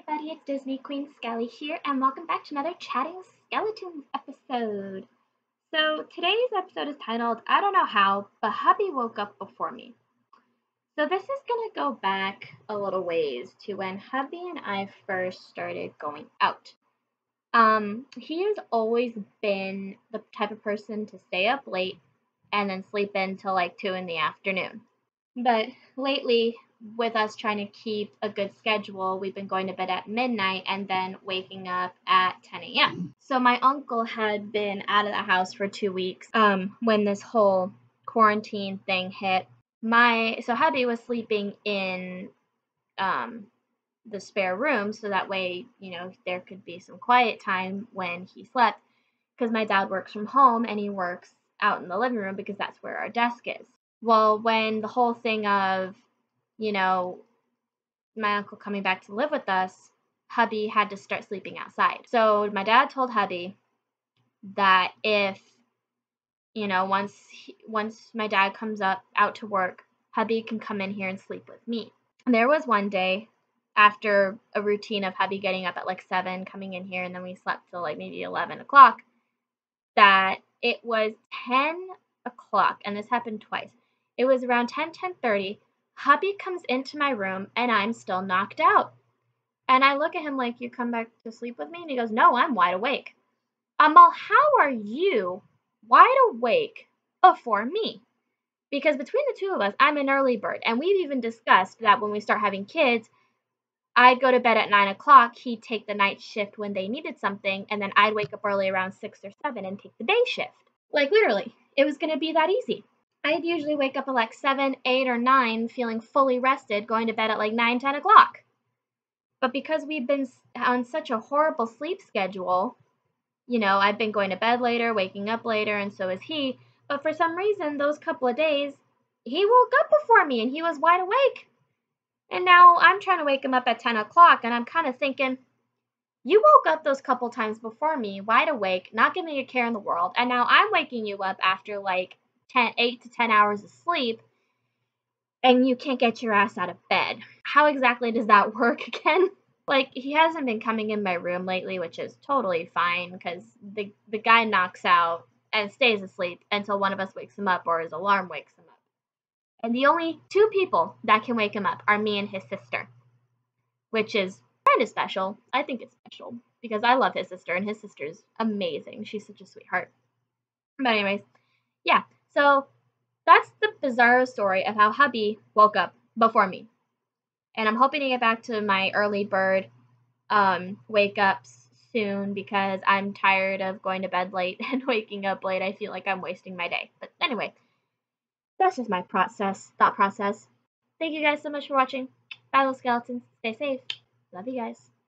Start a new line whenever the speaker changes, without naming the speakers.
everybody, it's Disney Queen Skelly here, and welcome back to another Chatting Skeletons episode. So, today's episode is titled I Don't Know How, but Hubby Woke Up Before Me. So, this is going to go back a little ways to when hubby and I first started going out. Um, he has always been the type of person to stay up late and then sleep in till like 2 in the afternoon. But lately, with us trying to keep a good schedule, we've been going to bed at midnight and then waking up at 10 a.m. So my uncle had been out of the house for two weeks um, when this whole quarantine thing hit. My so hubby was sleeping in um, the spare room so that way you know there could be some quiet time when he slept because my dad works from home and he works out in the living room because that's where our desk is. Well, when the whole thing of you know, my uncle coming back to live with us, hubby had to start sleeping outside. So my dad told hubby that if you know, once he, once my dad comes up out to work, hubby can come in here and sleep with me. And there was one day after a routine of hubby getting up at like seven, coming in here, and then we slept till like maybe eleven o'clock. That it was ten o'clock, and this happened twice. It was around 10, 10.30 Hubby comes into my room and I'm still knocked out. And I look at him like, You come back to sleep with me? And he goes, No, I'm wide awake. Amal, how are you wide awake before me? Because between the two of us, I'm an early bird. And we've even discussed that when we start having kids, I'd go to bed at nine o'clock, he'd take the night shift when they needed something, and then I'd wake up early around six or seven and take the day shift. Like literally, it was gonna be that easy. I'd usually wake up at like 7, 8, or 9 feeling fully rested, going to bed at like 9, 10 o'clock. But because we've been on such a horrible sleep schedule, you know, I've been going to bed later, waking up later, and so is he. But for some reason, those couple of days, he woke up before me and he was wide awake. And now I'm trying to wake him up at 10 o'clock, and I'm kind of thinking, you woke up those couple times before me, wide awake, not giving a care in the world, and now I'm waking you up after like 10, 8 to 10 hours of sleep and you can't get your ass out of bed. How exactly does that work again? Like he hasn't been coming in my room lately, which is totally fine because the the guy knocks out and stays asleep until one of us wakes him up or his alarm wakes him up. And the only two people that can wake him up are me and his sister, which is kind of special. I think it's special because I love his sister and his sister's amazing. She's such a sweetheart. But anyways, yeah. So that's the bizarre story of how hubby woke up before me. And I'm hoping to get back to my early bird um, wake ups soon because I'm tired of going to bed late and waking up late. I feel like I'm wasting my day. But anyway, that's just my process, thought process. Thank you guys so much for watching. Battle Skeletons, stay safe. Love you guys.